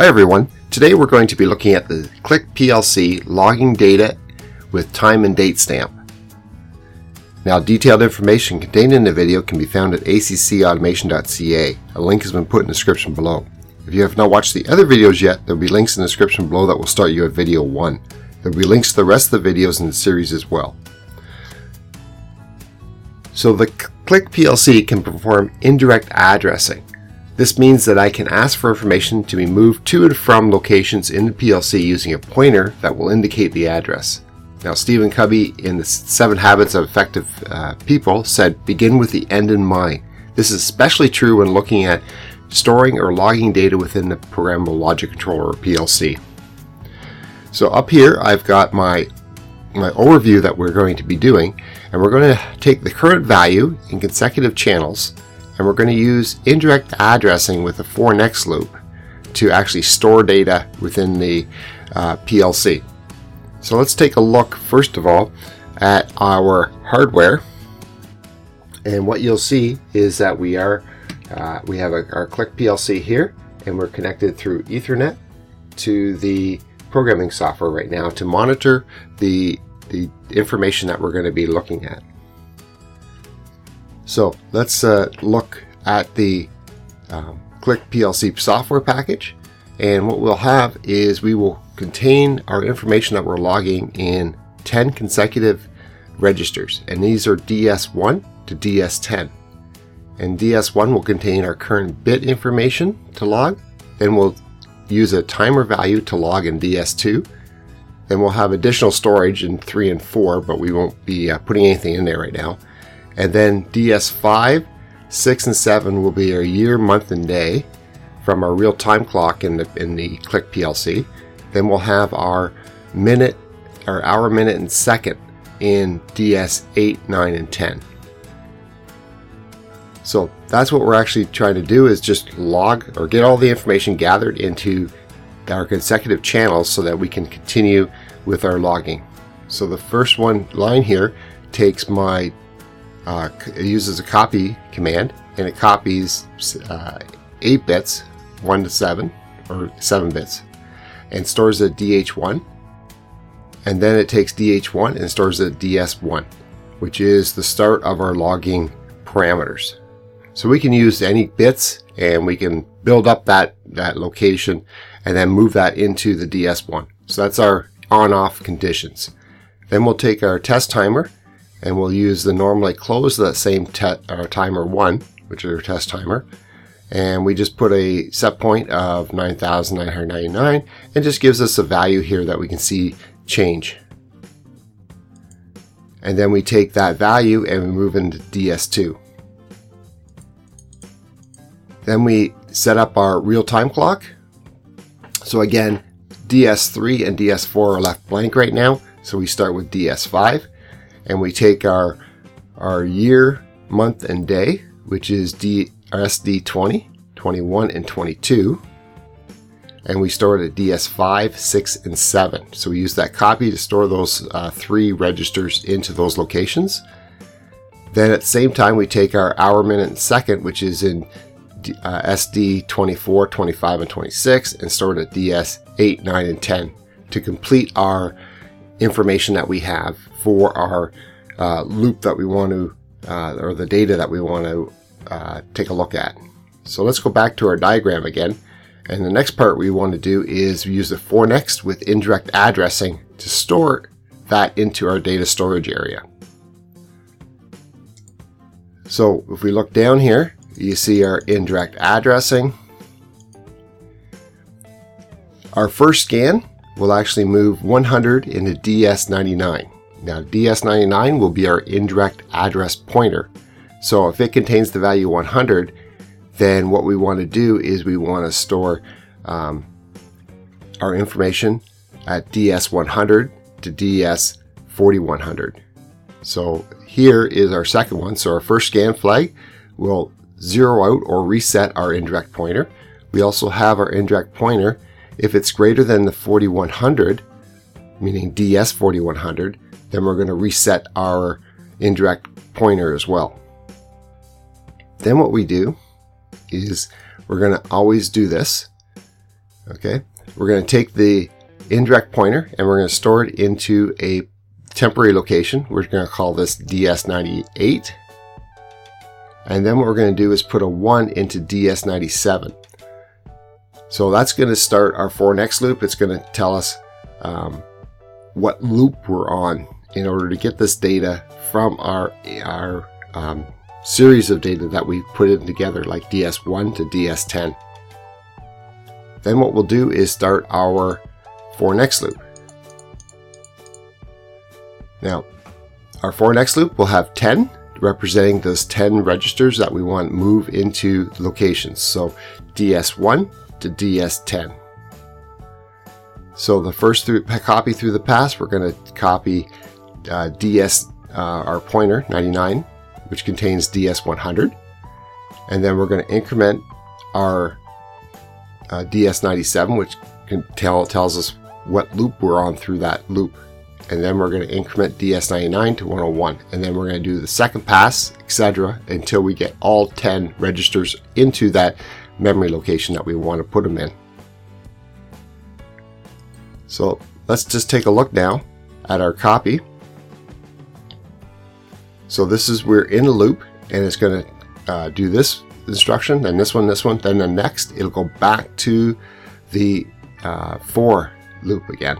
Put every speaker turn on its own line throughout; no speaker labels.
Hi everyone. Today we're going to be looking at the Click PLC logging data with time and date stamp. Now detailed information contained in the video can be found at accautomation.ca. A link has been put in the description below. If you have not watched the other videos yet, there will be links in the description below that will start you at video 1. There will be links to the rest of the videos in the series as well. So the Click PLC can perform indirect addressing. This means that I can ask for information to be moved to and from locations in the PLC using a pointer that will indicate the address. Now, Stephen Covey in the Seven Habits of Effective uh, People said, begin with the end in mind. This is especially true when looking at storing or logging data within the programmable logic controller or PLC. So up here, I've got my my overview that we're going to be doing, and we're going to take the current value in consecutive channels and we're going to use indirect addressing with a for next loop to actually store data within the uh, PLC. So let's take a look first of all at our hardware and what you'll see is that we are uh, we have a, our Click PLC here and we're connected through Ethernet to the programming software right now to monitor the the information that we're going to be looking at. So let's uh, look at the um, Click PLC software package. And what we'll have is we will contain our information that we're logging in 10 consecutive registers. And these are DS1 to DS10. And DS1 will contain our current bit information to log. Then we'll use a timer value to log in DS2. Then we'll have additional storage in 3 and 4, but we won't be uh, putting anything in there right now and then DS5, 6, and 7 will be our year, month, and day from our real time clock in the, in the Click PLC. Then we'll have our minute, our hour, minute, and second in DS8, 9, and 10. So that's what we're actually trying to do is just log or get all the information gathered into our consecutive channels so that we can continue with our logging. So the first one line here takes my uh, it uses a copy command and it copies uh, 8 bits, 1 to 7, or 7 bits, and stores a DH1. And then it takes DH1 and stores a DS1, which is the start of our logging parameters. So we can use any bits and we can build up that, that location and then move that into the DS1. So that's our on off conditions. Then we'll take our test timer and we'll use the normally close that same te- our timer one, which is our test timer, and we just put a set point of 9,999 and just gives us a value here that we can see change. And then we take that value and we move into DS2. Then we set up our real time clock. So again, DS3 and DS4 are left blank right now. So we start with DS5 and we take our our year, month, and day, which is D, SD 20, 21, and 22, and we store it at DS5, 6, and 7. So we use that copy to store those uh, three registers into those locations. Then at the same time, we take our hour, minute, and second, which is in uh, SD 24, 25, and 26, and store it at DS 8, 9, and 10 to complete our information that we have for our uh, loop that we want to, uh, or the data that we want to uh, take a look at. So let's go back to our diagram again. And the next part we want to do is use the for next with indirect addressing to store that into our data storage area. So if we look down here, you see our indirect addressing. Our first scan will actually move 100 into DS99. Now DS99 will be our indirect address pointer. So if it contains the value 100, then what we want to do is we want to store um, our information at DS100 to DS4100. So here is our second one. So our first scan flag will zero out or reset our indirect pointer. We also have our indirect pointer. If it's greater than the 4100, meaning DS4100, then we're going to reset our indirect pointer as well. Then what we do is we're going to always do this Okay, we're going to take the indirect pointer and we're going to store it into a temporary location. We're going to call this DS98. And then what we're going to do is put a 1 into DS97. So that's going to start our for next loop. It's going to tell us um, what loop we're on in order to get this data from our, our um, series of data that we put in together, like DS1 to DS10. Then what we'll do is start our for next loop. Now, our for next loop will have 10 representing those 10 registers that we want move into locations. So DS1 to DS10. So the first through, copy through the pass, we're going to copy uh, DS, uh, our pointer 99, which contains DS100. And then we're going to increment our uh, DS97, which can tell, tells us what loop we're on through that loop and then we're going to increment DS99 to 101 and then we're going to do the second pass etc until we get all 10 registers into that memory location that we want to put them in. So let's just take a look now at our copy. So this is we're in a loop and it's going to uh, do this instruction, then this one, this one, then the next. It'll go back to the uh, for loop again.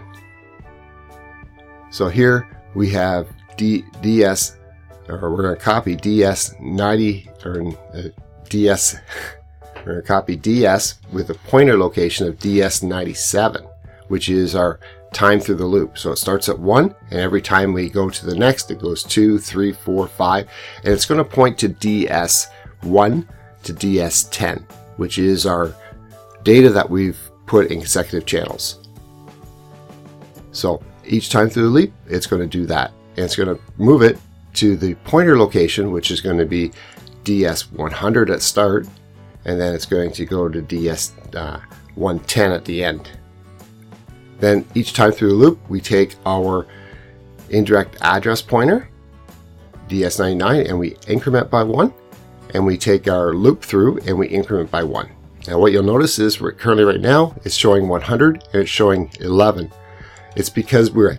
So here we have D, DS, or we're going to copy DS90 or uh, DS. We're going to copy DS with a pointer location of DS97, which is our time through the loop. So it starts at one, and every time we go to the next, it goes two, three, four, five, and it's going to point to DS1 to DS10, which is our data that we've put in consecutive channels. So each time through the loop, it's going to do that. And it's going to move it to the pointer location, which is going to be DS100 at start, and then it's going to go to DS110 uh, at the end. Then each time through the loop, we take our indirect address pointer, DS99, and we increment by one, and we take our loop through and we increment by one. Now what you'll notice is we're currently right now it's showing 100 and it's showing 11. It's because we're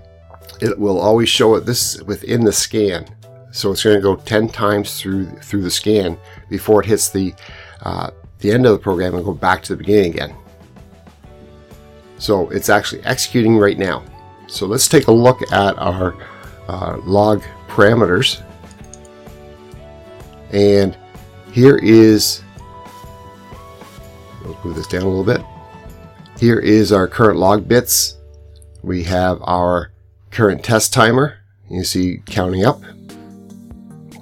it will always show it this within the scan. So it's going to go 10 times through through the scan before it hits the uh, the end of the program and go back to the beginning again. So it's actually executing right now. So let's take a look at our uh, log parameters. And here is, let's move this down a little bit. Here is our current log bits we have our current test timer. You see counting up.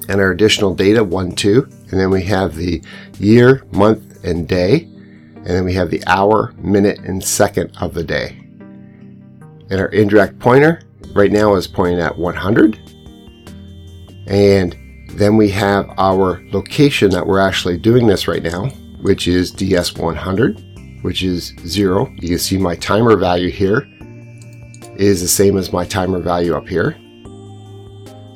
And our additional data, 1, 2. And then we have the year, month, and day. And then we have the hour, minute, and second of the day. And our indirect pointer right now is pointing at 100. And then we have our location that we're actually doing this right now, which is DS100, which is 0. You can see my timer value here is the same as my timer value up here.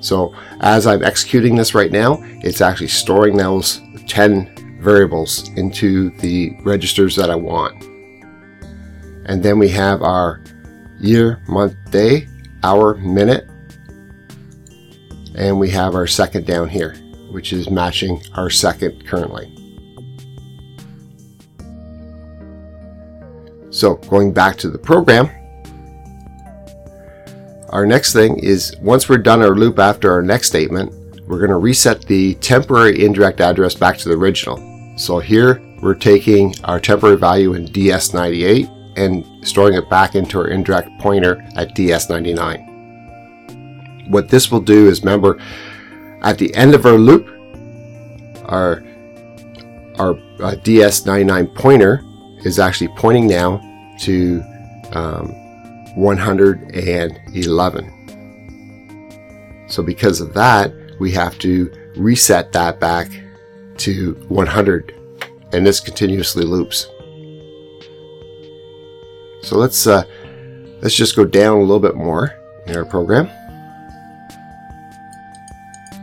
So as I'm executing this right now, it's actually storing those 10 variables into the registers that I want. And then we have our year, month, day, hour, minute, and we have our second down here, which is matching our second currently. So going back to the program, our next thing is once we're done our loop after our next statement, we're going to reset the temporary indirect address back to the original. So here we're taking our temporary value in DS98 and storing it back into our indirect pointer at DS99. What this will do is remember at the end of our loop, our, our uh, DS99 pointer is actually pointing now to um, 111. So because of that, we have to reset that back to 100 and this continuously loops. So let's uh, let's just go down a little bit more in our program.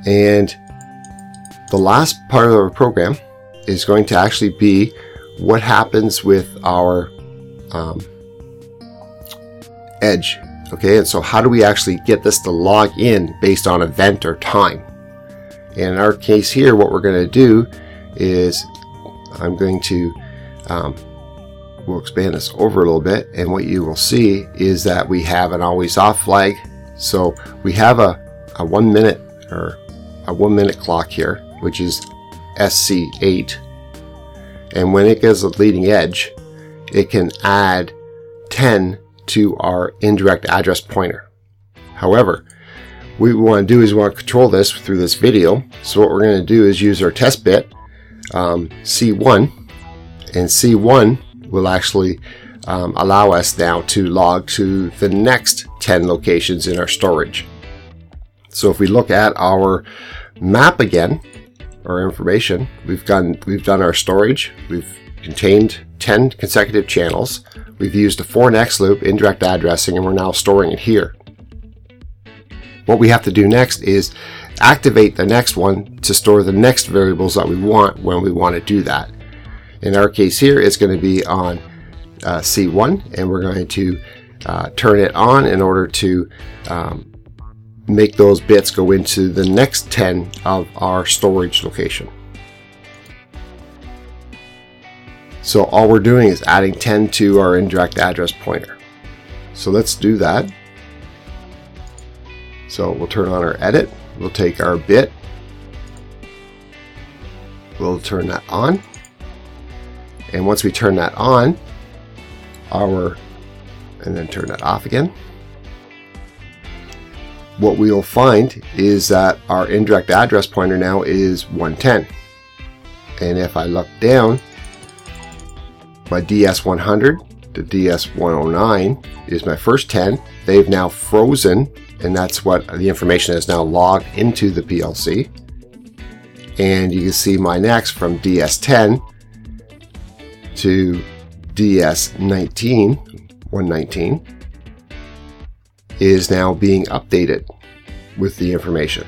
And the last part of our program is going to actually be what happens with our um, edge. Okay, and so how do we actually get this to log in based on event or time? And in our case here, what we're going to do is I'm going to um, we'll expand this over a little bit, and what you will see is that we have an always off flag. So we have a, a one minute or a one minute clock here, which is SC8. And when it gets a leading edge, it can add 10 to our indirect address pointer. However, what we want to do is we want to control this through this video. So what we're going to do is use our test bit um, C1 and C1 will actually um, allow us now to log to the next 10 locations in our storage. So if we look at our map again, our information, we've done we've done our storage, we've contained 10 consecutive channels, we've used a for next loop, indirect addressing, and we're now storing it here. What we have to do next is activate the next one to store the next variables that we want when we want to do that. In our case here, it's going to be on uh, C1, and we're going to uh, turn it on in order to um, make those bits go into the next 10 of our storage location. So all we're doing is adding 10 to our indirect address pointer. So let's do that. So we'll turn on our edit. We'll take our bit. We'll turn that on. And once we turn that on, our, and then turn that off again, what we'll find is that our indirect address pointer now is 110. And if I look down, my DS100 to DS109 is my first 10. They've now frozen, and that's what the information is now logged into the PLC. And you can see my next from DS10 to DS19, 119, is now being updated with the information.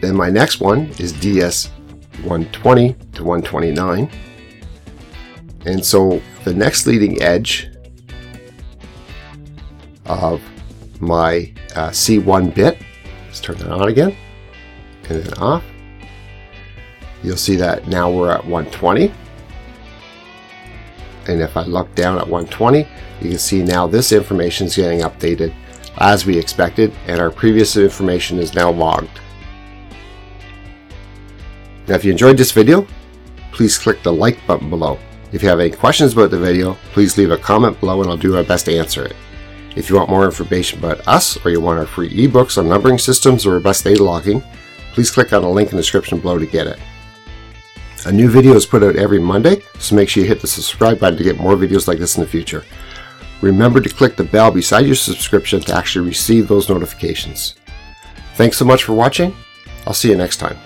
Then my next one is DS 120 to 129. And so the next leading edge of my uh, C1 bit, let's turn that on again, and then off. You'll see that now we're at 120. And if I look down at 120, you can see now this information is getting updated as we expected, and our previous information is now logged. Now, if you enjoyed this video, please click the like button below. If you have any questions about the video, please leave a comment below and I'll do my best to answer it. If you want more information about us or you want our free ebooks on numbering systems or robust data logging, please click on the link in the description below to get it. A new video is put out every Monday, so make sure you hit the subscribe button to get more videos like this in the future. Remember to click the bell beside your subscription to actually receive those notifications. Thanks so much for watching. I'll see you next time.